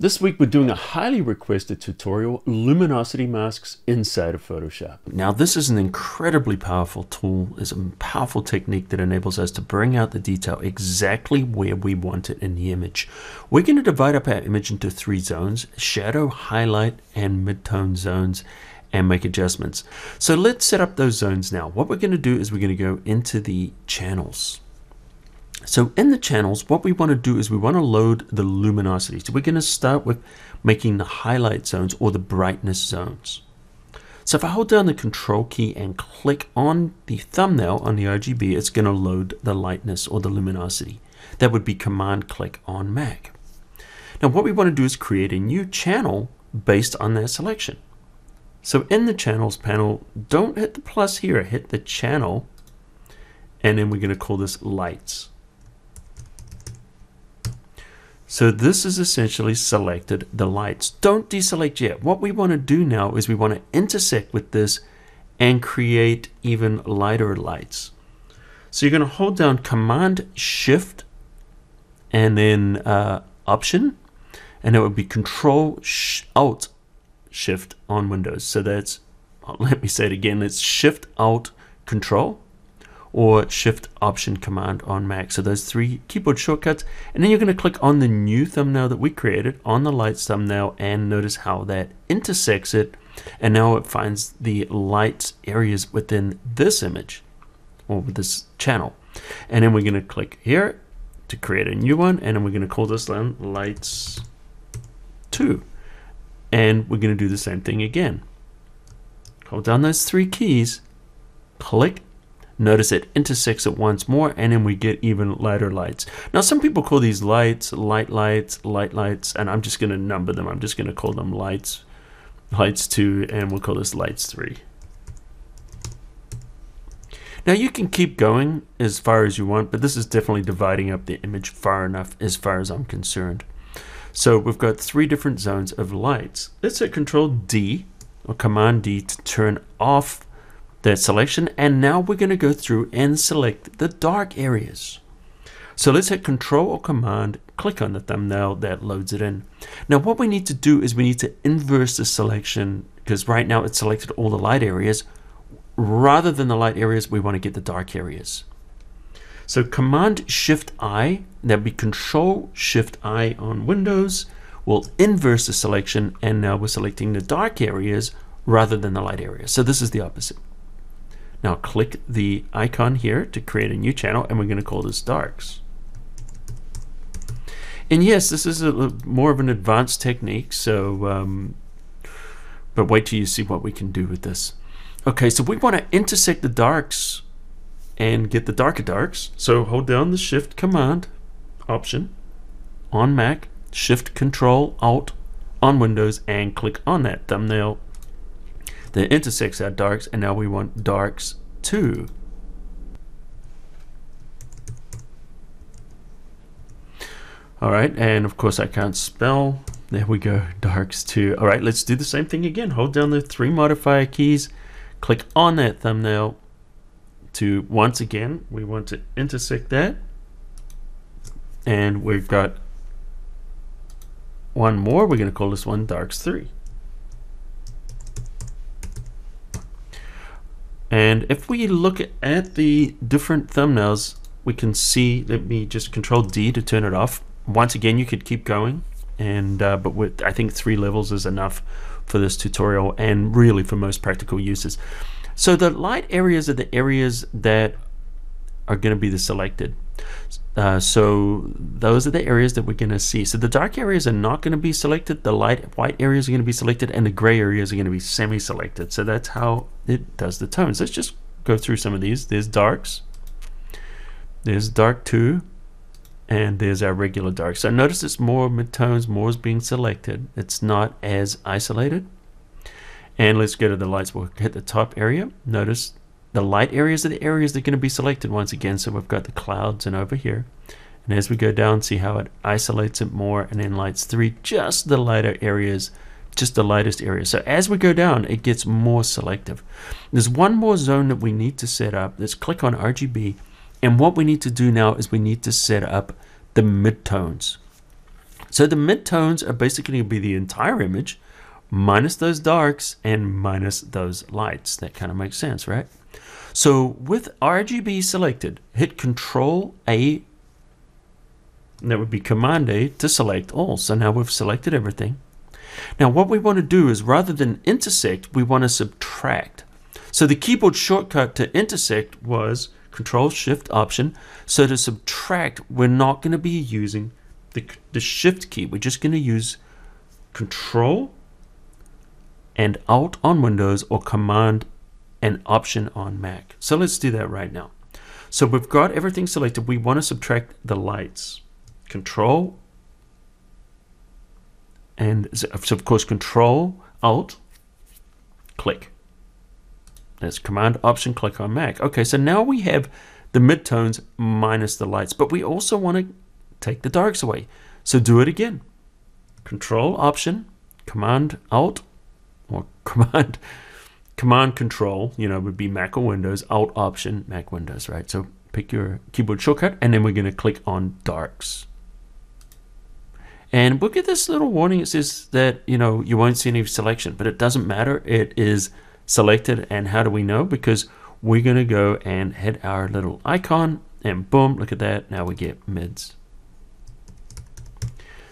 This week we're doing a highly requested tutorial, luminosity masks inside of Photoshop. Now this is an incredibly powerful tool, it's a powerful technique that enables us to bring out the detail exactly where we want it in the image. We're going to divide up our image into three zones, shadow, highlight, and midtone zones and make adjustments. So let's set up those zones now. What we're going to do is we're going to go into the channels. So in the channels, what we want to do is we want to load the luminosity. So we're going to start with making the highlight zones or the brightness zones. So if I hold down the control key and click on the thumbnail on the RGB, it's going to load the lightness or the luminosity. That would be command click on Mac. Now what we want to do is create a new channel based on that selection. So in the channels panel, don't hit the plus here, hit the channel, and then we're going to call this lights. So this is essentially selected the lights. Don't deselect yet. What we want to do now is we want to intersect with this and create even lighter lights. So you're going to hold down Command Shift and then uh, Option, and it would be Control Alt Shift on Windows. So that's, let me say it again, it's Shift Alt Control or Shift Option Command on Mac. So those three keyboard shortcuts. And then you're going to click on the new thumbnail that we created on the lights thumbnail and notice how that intersects it. And now it finds the lights areas within this image or this channel. And then we're going to click here to create a new one. And then we're going to call this one lights 2. And we're going to do the same thing again. Hold down those three keys, click Notice it intersects it once more and then we get even lighter lights. Now some people call these lights, light lights, light lights, and I'm just going to number them. I'm just going to call them lights, lights 2, and we'll call this lights 3. Now you can keep going as far as you want, but this is definitely dividing up the image far enough as far as I'm concerned. So we've got three different zones of lights. Let's hit Control D or Command D to turn off that selection and now we're going to go through and select the dark areas. So let's hit control or command, click on the thumbnail that loads it in. Now what we need to do is we need to inverse the selection because right now it's selected all the light areas. Rather than the light areas, we want to get the dark areas. So command shift I, that'd be control shift I on Windows, will inverse the selection and now we're selecting the dark areas rather than the light areas. So this is the opposite. Now click the icon here to create a new channel and we're going to call this darks. And yes, this is a, more of an advanced technique, so um, but wait till you see what we can do with this. Okay, so we want to intersect the darks and get the darker darks. So hold down the Shift Command option on Mac, Shift Control Alt on Windows, and click on that thumbnail that intersects our darks, and now we want darks 2. All right, and of course I can't spell. There we go, darks 2. All right, let's do the same thing again. Hold down the three modifier keys, click on that thumbnail to, once again, we want to intersect that. And we've got one more. We're going to call this one darks 3. And if we look at the different thumbnails, we can see, let me just control D to turn it off. Once again, you could keep going, and uh, but with, I think three levels is enough for this tutorial and really for most practical uses. So the light areas are the areas that are going to be the selected. Uh, so those are the areas that we're going to see. So the dark areas are not going to be selected. The light white areas are going to be selected and the gray areas are going to be semi-selected. So that's how it does the tones. Let's just go through some of these. There's darks. There's dark 2 and there's our regular dark. So notice it's more midtones, more is being selected. It's not as isolated. And let's go to the lights. We'll hit the top area. Notice the light areas are the areas that are going to be selected once again. So we've got the clouds and over here. And as we go down, see how it isolates it more and then lights three, just the lighter areas, just the lightest areas. So as we go down, it gets more selective. There's one more zone that we need to set up. Let's click on RGB. And what we need to do now is we need to set up the midtones. So the midtones are basically going to be the entire image minus those darks and minus those lights. That kind of makes sense, right? So with RGB selected, hit Control A, that would be Command A to select all. So now we've selected everything. Now what we want to do is rather than intersect, we want to subtract. So the keyboard shortcut to intersect was Control Shift Option. So to subtract, we're not going to be using the, the Shift key. We're just going to use Control and Alt on Windows or Command and Option on Mac. So let's do that right now. So we've got everything selected. We want to subtract the lights. Control and so of course Control Alt click. That's Command Option click on Mac. Okay, so now we have the midtones minus the lights, but we also want to take the darks away. So do it again. Control Option Command Alt command command control, you know, would be Mac or Windows, Alt Option, Mac Windows, right? So pick your keyboard shortcut and then we're going to click on darks. And we'll get this little warning. It says that, you know, you won't see any selection, but it doesn't matter. It is selected. And how do we know? Because we're going to go and hit our little icon and boom, look at that. Now we get mids.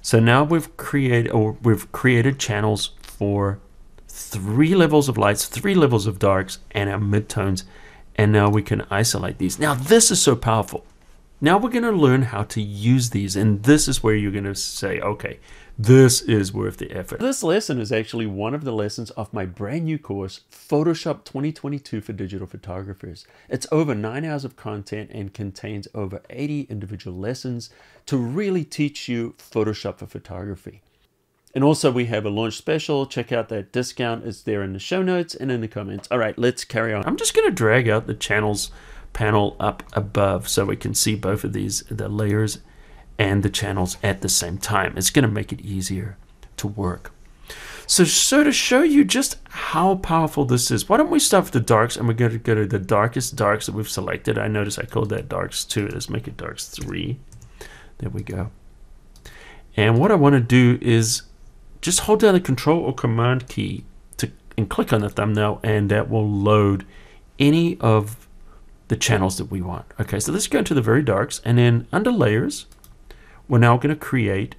So now we've created or we've created channels for three levels of lights, three levels of darks, and our midtones. And now we can isolate these. Now this is so powerful. Now we're going to learn how to use these. And this is where you're going to say, okay, this is worth the effort. This lesson is actually one of the lessons of my brand new course, Photoshop 2022 for Digital Photographers. It's over nine hours of content and contains over 80 individual lessons to really teach you Photoshop for photography. And also we have a launch special. Check out that discount. It's there in the show notes and in the comments. All right, let's carry on. I'm just going to drag out the channels panel up above so we can see both of these, the layers and the channels at the same time. It's going to make it easier to work. So, so to show you just how powerful this is, why don't we start with the darks and we're going to go to the darkest darks that we've selected. I notice I called that darks 2. Let's make it darks 3. There we go. And what I want to do is just hold down the control or command key to and click on the thumbnail and that will load any of the channels that we want. Okay, so let's go into the very darks and then under layers, we're now going to create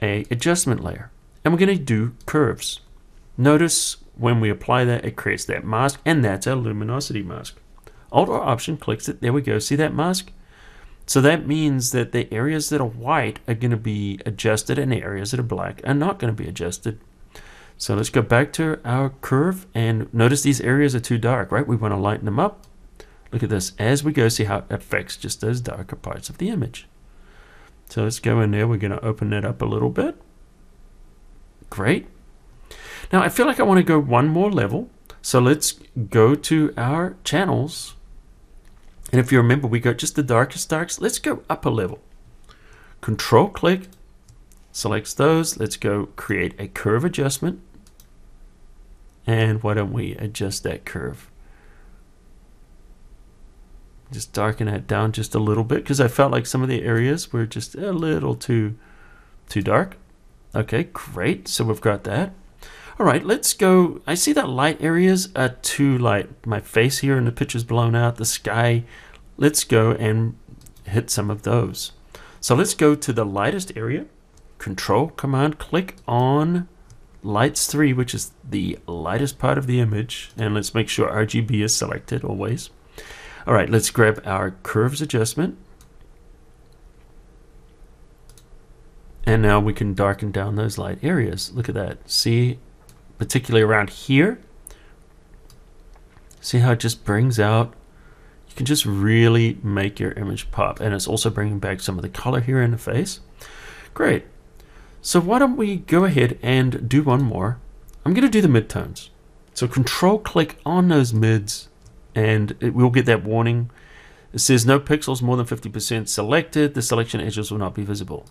a adjustment layer and we're going to do curves. Notice when we apply that, it creates that mask and that's our luminosity mask. Alt or Option clicks it. There we go. See that mask? So that means that the areas that are white are going to be adjusted and areas that are black are not going to be adjusted. So let's go back to our curve and notice these areas are too dark, right? We want to lighten them up. Look at this. As we go, see how it affects just those darker parts of the image. So let's go in there. We're going to open that up a little bit. Great. Now I feel like I want to go one more level. So let's go to our channels and if you remember, we got just the darkest darks. Let's go up a level. Control click, selects those. Let's go create a curve adjustment. And why don't we adjust that curve? Just darken that down just a little bit because I felt like some of the areas were just a little too, too dark. Okay, great. So we've got that. All right, let's go. I see that light areas are too light. My face here and the picture's blown out, the sky. Let's go and hit some of those. So let's go to the lightest area. Control Command, click on lights 3, which is the lightest part of the image. And let's make sure RGB is selected always. All right, let's grab our curves adjustment. And now we can darken down those light areas. Look at that. See particularly around here. See how it just brings out, you can just really make your image pop. And it's also bringing back some of the color here in the face. Great. So why don't we go ahead and do one more. I'm going to do the midtones. So control click on those mids and it will get that warning. It says no pixels more than 50% selected. The selection edges will not be visible.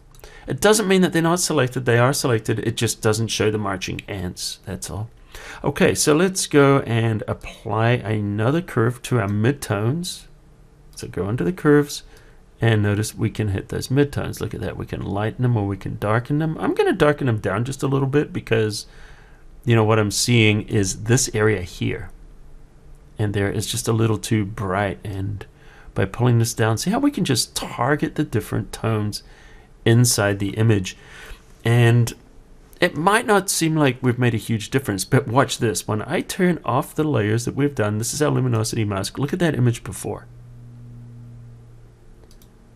It doesn't mean that they're not selected. They are selected. It just doesn't show the marching ants. That's all. Okay, so let's go and apply another curve to our midtones. So go under the curves And notice we can hit those midtones. Look at that. We can lighten them or we can darken them. I'm going to darken them down just a little bit because, you know, what I'm seeing is this area here. And there is just a little too bright. And by pulling this down, see how we can just target the different tones inside the image. And it might not seem like we've made a huge difference, but watch this. When I turn off the layers that we've done, this is our luminosity mask. Look at that image before.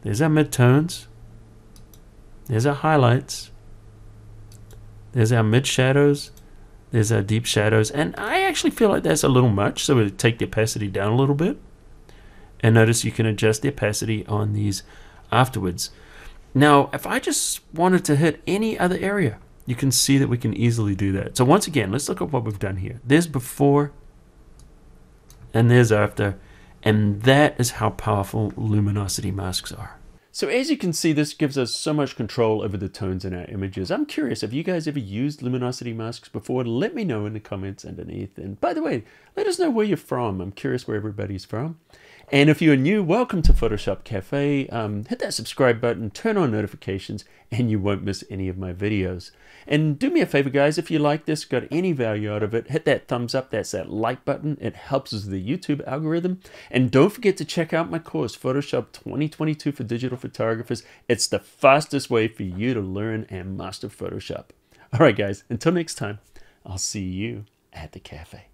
There's our midtones. There's our highlights. There's our mid shadows. There's our deep shadows. And I actually feel like that's a little much, so we'll take the opacity down a little bit. And notice you can adjust the opacity on these afterwards. Now, if I just wanted to hit any other area, you can see that we can easily do that. So once again, let's look at what we've done here. There's before and there's after. And that is how powerful luminosity masks are. So as you can see, this gives us so much control over the tones in our images. I'm curious, have you guys ever used luminosity masks before? Let me know in the comments underneath. And by the way, let us know where you're from. I'm curious where everybody's from. And if you're new, welcome to Photoshop Cafe. Um, hit that subscribe button, turn on notifications, and you won't miss any of my videos. And do me a favor, guys, if you like this, got any value out of it, hit that thumbs up. That's that like button. It helps the YouTube algorithm. And don't forget to check out my course, Photoshop 2022 for Digital Photographers. It's the fastest way for you to learn and master Photoshop. All right, guys, until next time, I'll see you at the cafe.